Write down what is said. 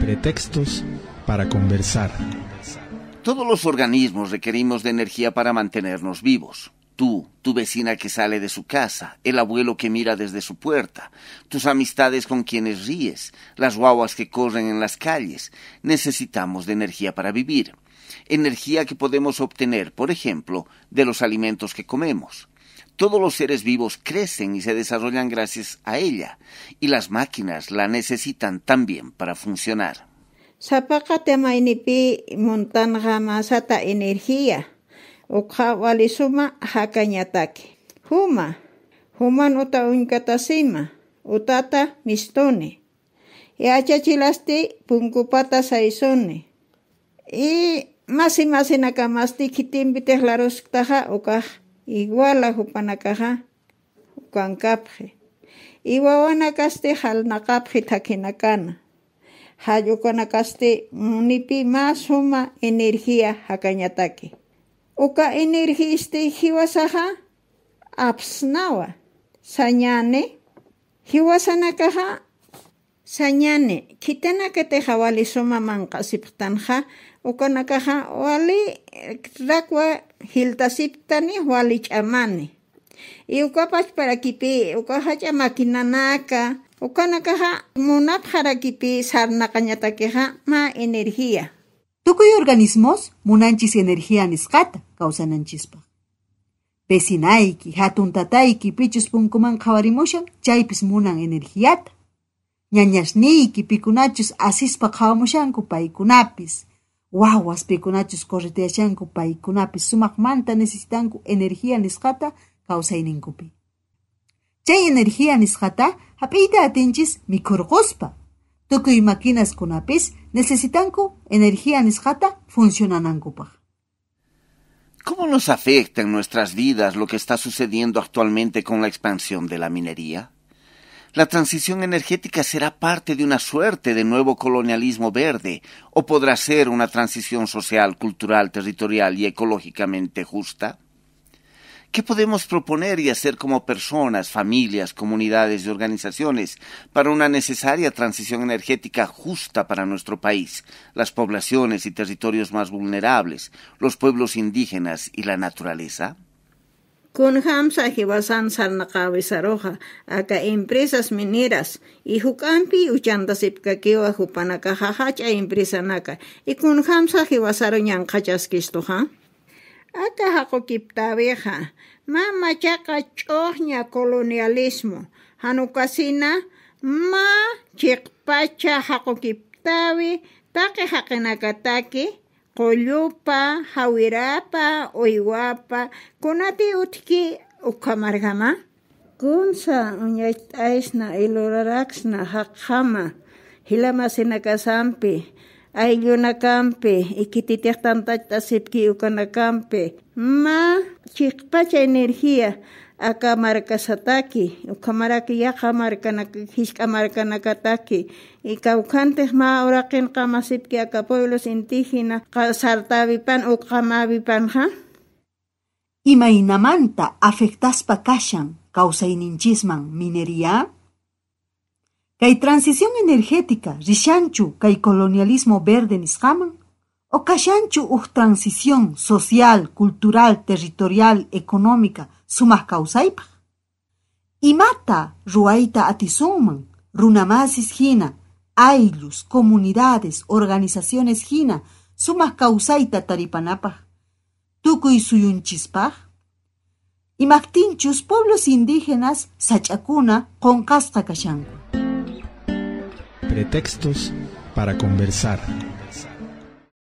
Pretextos para conversar. Todos los organismos requerimos de energía para mantenernos vivos. Tú, tu vecina que sale de su casa, el abuelo que mira desde su puerta, tus amistades con quienes ríes, las guaguas que corren en las calles. Necesitamos de energía para vivir. Energía que podemos obtener, por ejemplo, de los alimentos que comemos. Todos los seres vivos crecen y se desarrollan gracias a ella, y las máquinas la necesitan también para funcionar. Sapaka temainipi montanqa masata energía. Uqa walisuma hakañataki. Huma. Human uta unkatasima. Utata mistone. Y achachilasti punkupata saisone. Y masi masi nakamasti kitimbiteh larosktaja ukaj iguala hupanakaja ukankapje. Iwawanakaste halnakapje takinakana. Hayukanakaste munipi más huma energía hakañataki. Uka energía este hiwasaja apsnawa. Sañane. Hiwasanakaja sañane. Kitanakate hawali suma mankasiptanja. Ukanakaja wali rakwa hiltasiptani ukapach para kipi, ukahacha makinanaka, ukanakaja munap kipi sarnakanyatakeja ma energía. Tukuy organismos munanchis energía nisqata kawsananchispa. Vecinayki, hatun tatayki, pichus punkuman qhawarimushan, chaypis munan energiata. Ñañasniyki pikunachus asispa qhawamushanku paykunapis. Wawas pikunachus correteashanku paykunapis sumaqmanta necesitanku energía nisqata kawsayninkupi. Chay energía nisqata hap'iyta atinchis mikhurquspa. Tukuy maquinaskunapis necesitanku energía nisqata funcionanankupaq. ¿Cómo nos afecta en nuestras vidas lo que está sucediendo actualmente con la expansión de la minería? La transición energética será parte de una suerte de nuevo colonialismo verde o podrá ser una transición social, cultural, territorial y ecológicamente justa? ¿Qué podemos proponer y hacer como personas, familias, comunidades y organizaciones para una necesaria transición energética justa para nuestro país, las poblaciones y territorios más vulnerables, los pueblos indígenas y la naturaleza? Kun hamsa hiwasan sarnaqawisaroja aka empresas mineras y hukampi uchantasipkakiwa hupanaka jajacha empresa naka y kun hamsa hiwasaro ñanqachaskistuja aka haqukiptaweja mama chaka ch'ohña colonialismo hanukasina ma chiqpacha haqukiptawi taqi haqinakataki Collupa, Jawirapa, Oiwapa, Kunati utki ukamargama. Kunsa uñayt aisna iluraraksna haqhama, hilamasinakasampi, ayllunacampi, ikititiaqtantachta sipki ukanakampi, ma chiqpacha energía, akamarkasataki ukamaraki yaqamarkanaka hishk'amarkanakataki y kawqantiq ma uraqinqa masipki aka pueblos indígena sartavipan uqamavipanja Imaynamanta afectaspa kashan kawsayninchisman minería? Kay transición energética rishanchu kay colonialismo verde nisqaman? O kashanchu uj transición social, cultural, territorial, económica sumaq kawsaypaq? Imata ruayta atisunman runamasis hina, ayllus, comunidades, organizaciones hina sumaq kawsayta taripanapaq? Tukuy suyunchispaq? Imaqtinchus pueblos indígenas sach'akuna qonqasqa kashanku. Pretextos para conversar.